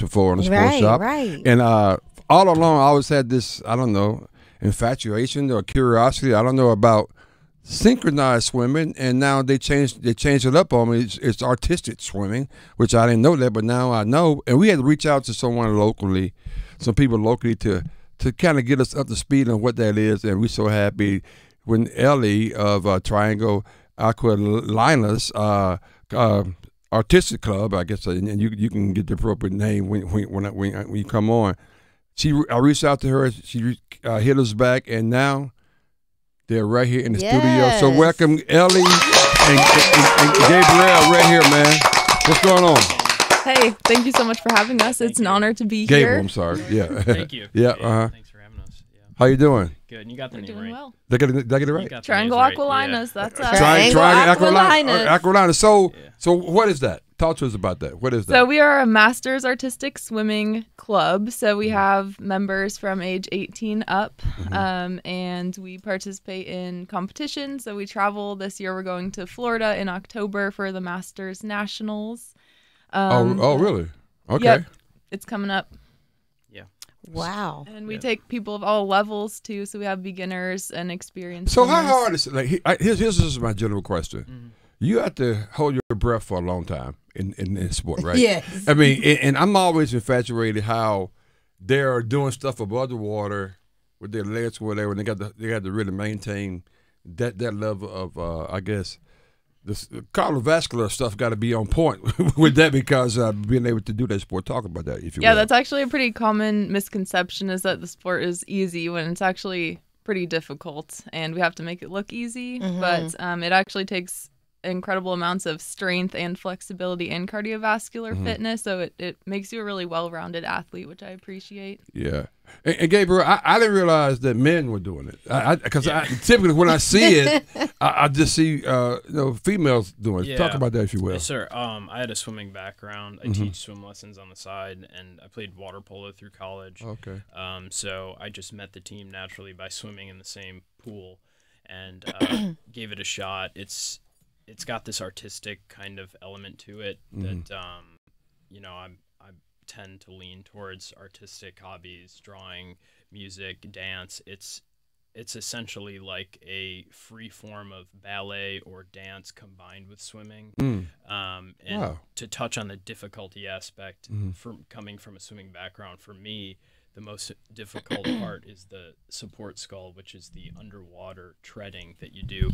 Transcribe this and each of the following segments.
before on the sports Right, shop, right. and uh, all along I always had this I don't know infatuation or curiosity I don't know about synchronized swimming, and now they changed they changed it up on me. It's, it's artistic swimming, which I didn't know that, but now I know. And we had to reach out to someone locally, some people locally to to kind of get us up to speed on what that is, and we're so happy when Ellie of uh, Triangle Aqualinas uh, uh, Artistic Club, I guess, and you you can get the appropriate name when when when, when, when you come on. She, I reached out to her. She uh, hit us back, and now they're right here in the studio. So welcome Ellie and, and, and Gabriel right here, man. What's going on? Hey, thank you so much for having us. it's an honor to be Gabriel, here. I'm sorry. Yeah. Thank you. yeah. Uh huh. Thanks for having us. Yeah. How you doing? Good. And you got the We're name doing right. well. Did I get it, did I get it You right? got the Triangle names right, Aqualinas, yeah. that's us. Triangle Aqualinas. Aqualinas. Aqualinas. So, Yeah. so what is that? Talk to us about that. What is that? So we are a Masters Artistic Swimming Club. So we have members from age 18 up, um, and we participate in competitions. So we travel this year. We're going to Florida in October for the Masters Nationals. Um, oh, oh, really? Okay. Yep, it's coming up, Wow. and we Yeah. take people of all levels too. So we have beginners and experienced. So how hard is it? Like, he- I- here's, here's this is my general question. Mhm. You have to hold your breath for a long time in, in, in sport, right? Yes. I mean, and, and I'm always infatuated how they're doing stuff above the water with their legs or whatever, and they got to they got to really maintain that that level of uh, I guess this cardiovascular stuff got to be on point with that because uh, being able to do that sport. Talk about that if you Yeah, will. that's actually a pretty common misconception is that the sport is easy when it's actually pretty difficult and we have to make it look easy. But um, it actually takes incredible amounts of strength and flexibility and cardiovascular fitness. So it, it makes you a really well rounded athlete, which I appreciate. Yeah, and, and Gabriel, I, I didn't realize that men were doing it. I because I, typically when I see it, I, I just see uh, you know females doing it. Talk about that if you will. Yes, sir. Um, I had a swimming background. I Mhm. teach swim lessons on the side, and I played water polo through college. Okay. Um, so I just met the team naturally by swimming in the same pool, and uh, gave it a shot. It's it's got this artistic kind of element to it that um, you know I'm I tend to lean towards artistic hobbies, drawing, music, dance. It's it's essentially like a free form of ballet or dance combined with swimming. Mm. Um, and Wow. to touch on the difficulty aspect, Mhm. from coming from a swimming background, for me, the most difficult part is the support skull, which is the underwater treading that you do.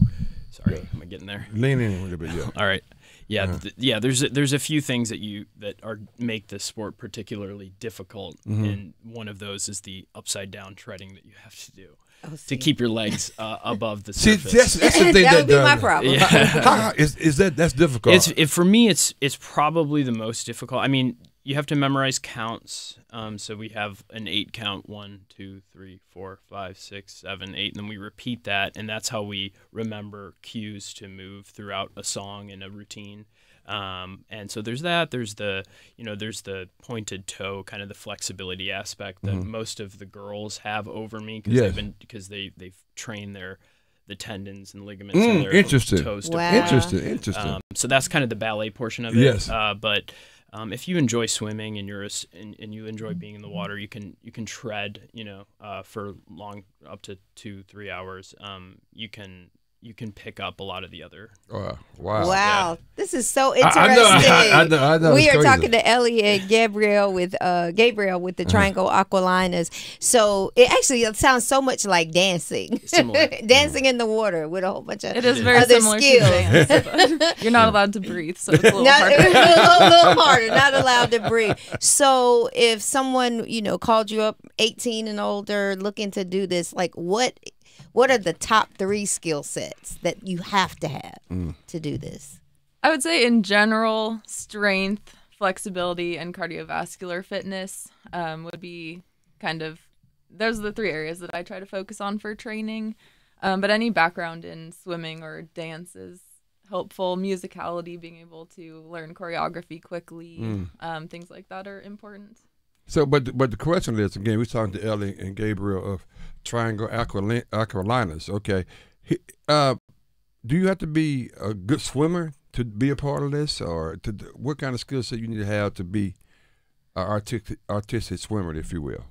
Sorry, am I getting there? Lean in a little bit, yeah. All right. Yeah, Uh-huh. th- yeah. There's a, there's a few things that you that are make the sport particularly difficult, Mhm. and one of those is the upside down treading that you have to do Oh, to keep your legs uh, above the See, surface. that's, that's the thing that that, would be my problem. Yeah. How, how, is, is that that's difficult? It's it, for me. It's it's probably the most difficult. I mean, you have to memorize counts. Um, so we have an eight count: one, two, three, four, five, six, seven, eight, and then we repeat that, and that's how we remember cues to move throughout a song and a routine. Um, and so there's that. There's the you know there's the pointed toe, kind of the flexibility aspect that most of the girls have over me because Yes. they've been because they they've trained their the tendons and ligaments Mm, in their interesting. toes to Wow. point. interesting, interesting. Um, so that's kind of the ballet portion of it. Yes. Uh, but um, if you enjoy swimming and you're a and, and you enjoy being in the water, you can you can tread. You know, uh, for long up to two three hours. Um, you can you can pick up a lot of the other. wow, wow. Wow, this is so interesting. I know, I- I know, I know, we are crazy. talking to Ellie and Gabriel with uh Gabriel with the Triangle Aqualinas. So it actually sounds so much like dancing, Similar. dancing in the water with a whole bunch of It is very other similar skills. to dance. You're not allowed to breathe, so it's a little Not, a harder. little, little harder, not allowed to breathe. So, if someone you know called you up, eighteen and older, looking to do this, like what, what are the top three skill sets that you have to have Mm. to do this? I would say in general, strength, flexibility, and cardiovascular fitness um, would be kind of those are the three areas that I try to focus on for training. Um, but any background in swimming or dance is helpful. Musicality, being able to learn choreography quickly, Mm. um, things like that are important. So, but but the question is again, we're talking to Ellie and Gabriel of Triangle Aqualinas. Okay, He- uh, do you have to be a good swimmer to be a part of this, or to what kind of skill set you need to have to be an artistic, artistic swimmer, if you will?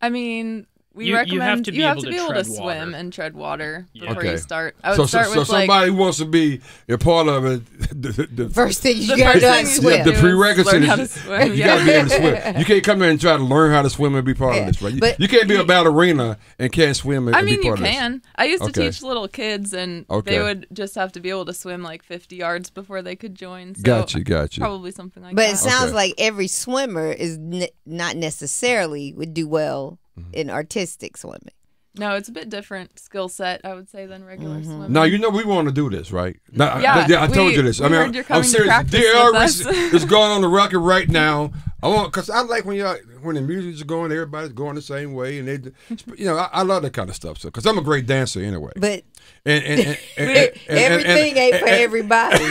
I mean, we You- you have recommend to be you have able to to be able to tread swim water. and tread water Yeah. before Okay. you start. I would So, so, start so with like somebody who wants to be a part of it, the, the, the, First thing you The gotta first know to swim. the do prerequisite is swim, you yeah. gotta be able to swim. You can't come in and try to learn how to swim and be part Yeah, of this, right? You, but- you can't be a ballerina and can't swim and, I and mean, be you part of this. can. I used to Okay. teach little kids, and Okay. they would just have to be able to swim like 50 yards before they could join. So Gotcha, gotcha. Probably something like But that. it sounds Okay. like every swimmer is ne- not necessarily would do well Mm-hmm. in artistic swimming. no, it's a bit different skill set, I would say, than regular Mm-hmm. swimming. Now you know we want to do this, right? Now, Yeah, I, I told we- you this. I mean, heard you're I'm serious. practice DR with us. is going on the record right now. I want because I like when you when the music's going, everybody's going the same way, and they, you know, I, I love that kind of stuff. So because I'm a great dancer anyway, But and, and, and, and, and- and- everything and- ain't for and- everybody.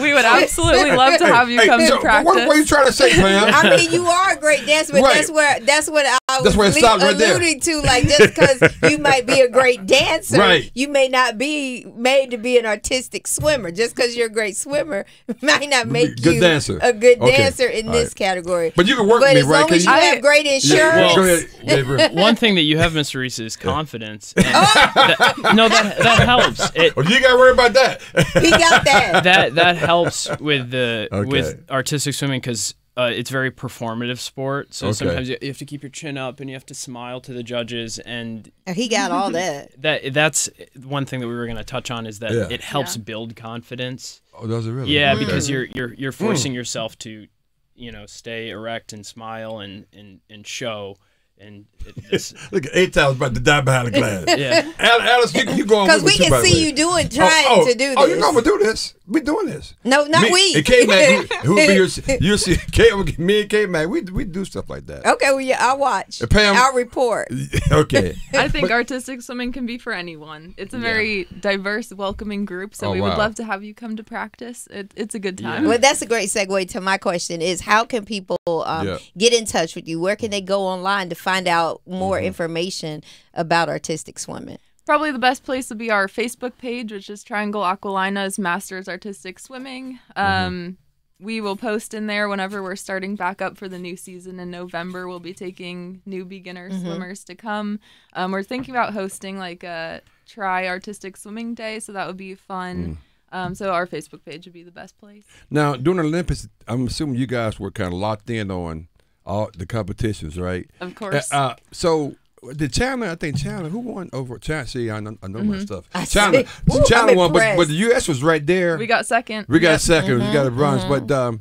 we would absolutely love to have you Hey, come so to what- practice. What, are you trying to say, Pam? I mean, you are a great dancer, but Right. that's where that's what I was That's where it le- stopped right there. alluding to. Like just because you might be a great dancer, Right. you may not be made to be an artistic swimmer. Just because you're a great swimmer might not make Good you dancer. a good Okay. dancer in All this right. category. But you can work but me, as right? long you- you I- have great insurance, Well- Go ahead, One thing that you have, Mr. Reese, is confidence. And oh, that- no, that that helps. It, Oh, you got to worry about that. he got that. that that helps with the Okay. with artistic swimming because uh, it's very performative sport. So Okay. sometimes you you have to keep your chin up and you have to smile to the judges, and he got all that. that that's one thing that we were going to touch on is that Yeah. it helps Yeah. build confidence. oh, does it really? Yeah, Okay. because you're you're you're forcing yourself to, you know, stay erect and smile and and and show. And it, it's, Look eight times about to die behind the glass. yeah, Alice, you, you going Because we me too, by can see way. you doing, Oh, trying oh, to do Oh, you know I'm gonna do this. We doing this. no, not me, we. And K Mac, who be your, you see, K, me and K Mac, we we do stuff like that. okay, well, yeah, I'll watch. Uh, Pam- I'll report. okay. I think artistic swimming can be for anyone. It's a very diverse, welcoming group, so Oh, we wow. would love to have you come to practice. It, it's a good time. Well, that's a great segue to my question: Is how can people um, Yeah. get in touch with you? Where can they go online to find out more Mm-hmm. information about artistic swimming? Probably the best place would be our Facebook page, which is Triangle Aqualinas Masters Artistic Swimming. Um, We will post in there whenever we're starting back up for the new season in November. We'll be taking new beginner swimmers to come. Um, we're thinking about hosting like a try artistic swimming day, so that would be fun. Um, so our Facebook page would be the best place. Now during the Olympics, I'm assuming you guys were kind of locked in on all the competitions, right? Of Uh, course. uh, so the Chandler, I think Chandler, who won over Chandler? See, I know, I know my stuff. I Chandler. Woo, I'm won, but, but the U.S. was right there. we got second. We got Yep. second. We got a bronze. But um,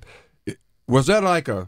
was that like a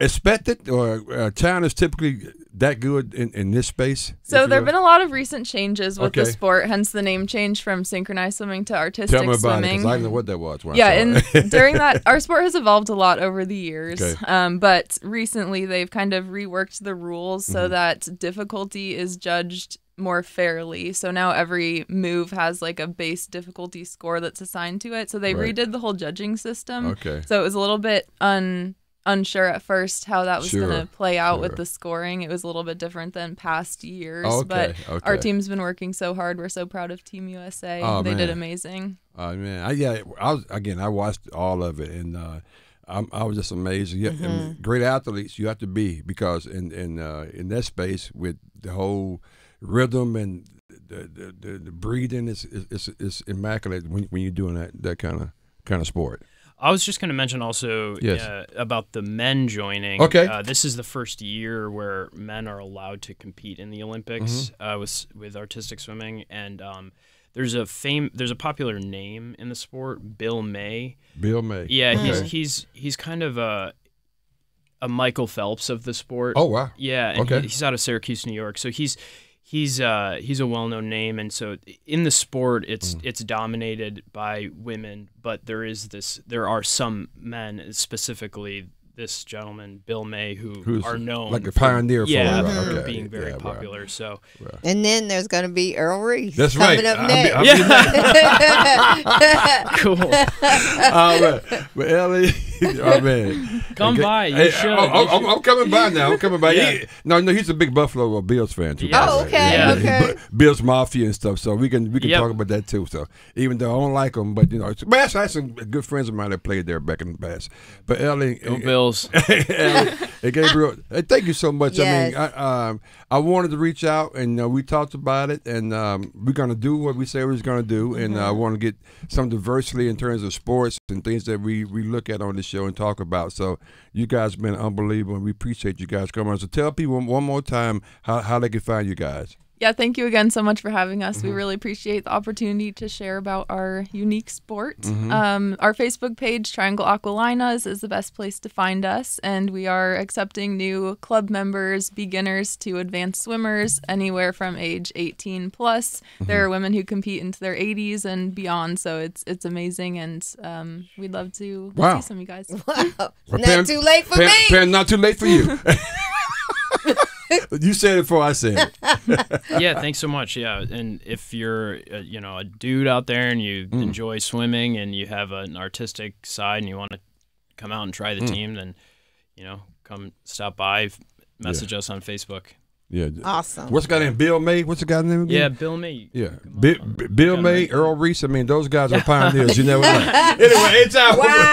expected or uh, China's typically that good in, in this space? So there have been a lot of recent changes with Okay. the sport, hence the name change from synchronized swimming to artistic Tell me about it swimming. because I didn't know what that was. Yeah, and it. during that, our sport has evolved a lot over the years. Okay. Um, but recently, they've kind of reworked the rules so Mm-hmm. that difficulty is judged more fairly. So now every move has like a base difficulty score that's assigned to it. So they Right. redid the whole judging system. Okay. So it was a little bit un unsure at first how that was Sure, going to play out sure. with the scoring. It was a little bit different than past years. Okay, But our team's been working so hard. We're so proud of Team USA. Oh, they did man. amazing. Oh man, I, yeah, I was again. I watched all of it, and uh, I'm, I was just amazed. Yeah, Mm-hmm. great athletes you have to be because in in uh, in that space with the whole rhythm and the the, the, the breathing is is, is is immaculate when when you're doing that that kind of kind of sport. I was just going to mention also Yes. uh, about the men joining. Okay. Uh, this is the first year where men are allowed to compete in the Olympics Mm-hmm. uh, with with artistic swimming, and um, there's a fame. There's a popular name in the sport, Bill May. Bill May. Yeah, Okay. he's he's he's kind of a a Michael Phelps of the sport. Oh wow. Yeah, and Okay. he, he's out of Syracuse, New York. So he's he's uh, he's a well-known name, and so in the sport, it's Mm. it's dominated by women, but there is this there are some men, specifically this gentleman Bill May, who Who's are known like a pioneer for it, yeah, right, for okay. being very Yeah, right. popular. So And then there's going to be Earl Reese That's coming right. up I'll next. Be yeah, cool. All right. But Ellie, oh man, Come Okay. by. You Hey, should. oh, You oh, I'm, should. I'm coming by now. I'm coming by. Yeah. He- no, no, he's a big Buffalo uh, Bills fan too. Yeah. Oh, okay, Yeah. okay. Bills Mafia and stuff. So we can we can Yep. talk about that too. So even though I don't like them, but you know, it's, but I had some good friends of mine that played there back in the past. But Ellie, Go Bills. Ellie and Gabriel, hey, thank you so much. I mean, I, um, I wanted to reach out and uh, we talked about it, and um, we're gonna do what we say we're gonna do, and uh, I want to get some diversity in terms of sports and things that we we look at on the show and talk about. So you guys have been unbelievable, and we appreciate you guys coming on. So tell people one more time how how they can find you guys. Yeah, thank you again so much for having us. Mm-hmm. We really appreciate the opportunity to share about our unique sport. Mm-hmm. Um, our Facebook page, Triangle Aqualinas, is the best place to find us, and we are accepting new club members, beginners to advanced swimmers, anywhere from age 18 plus. Mm-hmm. There are women who compete into their 80s and beyond, so it's it's amazing, and um, we'd love to Wow. see some of you guys. Wow. Well, Not Pam- too late for Pam- me. Pam, not too late for you. you said it before I said it. yeah, thanks so much. Yeah, and if you're, uh, you know, a dude out there and you Mm. enjoy swimming and you have an artistic side and you want to come out and try Mm. the team, then, you know, come stop by, f- message us on Facebook. Yeah. Awesome. What's the guy name? Bill May. What's the guy's name? again? Yeah, Bill May. Yeah, Come on. Bi- Bi- Bill Yeah, May. Earl Reese. I mean, those guys are pioneers. You never know. anyway, it's out. Wow.